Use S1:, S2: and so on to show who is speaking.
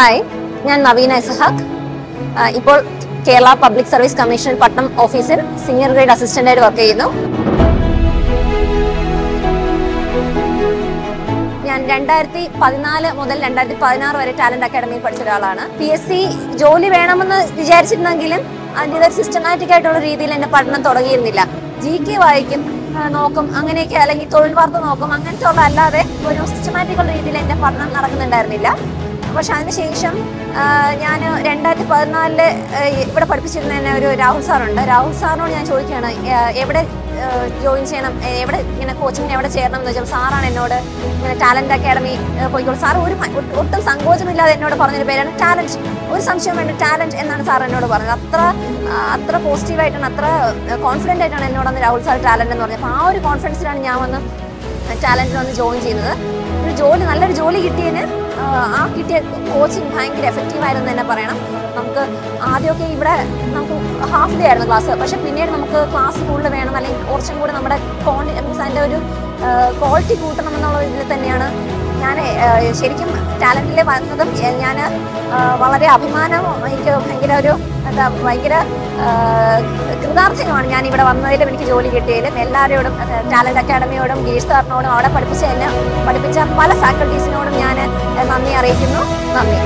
S1: Hi ഞാൻ നവീന ഇസഹാഖ് ഇപ്പോൾ കേരള പബ്ലിക് സർവീസ് കമ്മീഷൻ പട്ടണം ഓഫീസിൽ സീനിയർ ഗ്രേഡ് അസിസ്റ്റന്റായിട്ട് വർക്ക് ചെയ്യുന്നു. ഞാൻ രണ്ടായിരത്തി പതിനാല് മുതൽ രണ്ടായിരത്തി പതിനാറ് വരെ ടാലന്റ് അക്കാഡമിയിൽ പഠിച്ച ഒരാളാണ്. പി എസ് സി ജോലി വേണമെന്ന് വിചാരിച്ചിരുന്നെങ്കിലും അതിന്റെ സിസ്റ്റമാറ്റിക് ആയിട്ടുള്ള രീതിയിൽ എന്നെ പഠനം തുടങ്ങിയിരുന്നില്ല. ജി കെ വായിക്കും നോക്കും അങ്ങനെയൊക്കെ അല്ലെങ്കിൽ തൊഴിൽ വാർത്ത നോക്കും അങ്ങനത്തെ ഉള്ള അല്ലാതെ ഒരു സിസ്റ്റമാറ്റിക് ഉള്ള രീതിയിൽ എന്റെ പഠനം നടക്കുന്നുണ്ടായിരുന്നില്ല. പക്ഷെ അതിനുശേഷം ഞാൻ രണ്ടായിരത്തി പതിനാലിൽ ഇവിടെ പഠിപ്പിച്ചിരുന്ന തന്നെ ഒരു രാഹുൽ സാറുണ്ട്. രാഹുൽ സാറിനോട് ഞാൻ ചോദിക്കുകയാണ് എവിടെ ജോയിൻ ചെയ്യണം? എവിടെ ഇങ്ങനെ കോച്ചിങ്ങിന് എവിടെ ചേരണം എന്ന് വെച്ചാൽ സാറാണ് എന്നോട് ഇങ്ങനെ ടാലന്റ് അക്കാഡമി പോയിക്കോളൂ. സാർ ഒരു ഒട്ടും സങ്കോചമില്ലാതെ എന്നോട് പറഞ്ഞൊരു പേരാണ് ടാലന്റ്. ഒരു സംശയം വേണ്ട ടാലന്റ് എന്നാണ് സാർ എന്നോട് പറഞ്ഞത്. അത്ര അത്ര പോസിറ്റീവായിട്ടാണ് അത്ര കോൺഫിഡന്റ് ആയിട്ടാണ് എന്നോട് അന്ന് രാഹുൽ സാർ ടാലന്റ് എന്ന് പറഞ്ഞത്. അപ്പോൾ ആ ഒരു കോൺഫിഡൻസിലാണ് ഞാൻ വന്ന് ടാലന്റിൽ വന്ന് ജോയിൻ ചെയ്യുന്നത്. ഒരു ജോലി നല്ലൊരു ജോലി കിട്ടിയതിന് ആ, കിട്ടിയ കോച്ചിങ് ഭയങ്കര എഫക്റ്റീവ് ആയിരുന്നു തന്നെ പറയണം. നമുക്ക് ആദ്യമൊക്കെ ഇവിടെ നമുക്ക് ഹാഫ് ഡേ ആയിരുന്നു ക്ലാസ് പക്ഷെ പിന്നീട് നമുക്ക് ക്ലാസ് കൂടുതൽ വേണം. അല്ലെങ്കിൽ കുറച്ചും കൂടെ നമ്മുടെ കോൺ അതിന്റെ ഒരു ക്വാളിറ്റി കൂട്ടണം എന്നുള്ള ഇതിൽ തന്നെയാണ് ഞാൻ ശരിക്കും ടാലന്റിൽ വന്നതും ഞാൻ വളരെ അഭിമാനം എനിക്ക് ഭയങ്കര ഒരു എന്താ ഭയങ്കര കൃതാർത്ഥ്യമാണ് ഞാൻ ഇവിടെ വന്നതിലും എനിക്ക് ജോലി കിട്ടിയതിലും. എല്ലാവരോടും ടാലന്റ് അക്കാഡമിയോടും ഗിരീഷ് സാറിനോടും അവിടെ പഠിപ്പിച്ച എന്നെ പഠിപ്പിച്ച പല ഫാക്കൽറ്റീസിനോടും ഞാൻ നന്ദി അറിയിക്കുന്നു. നന്ദി.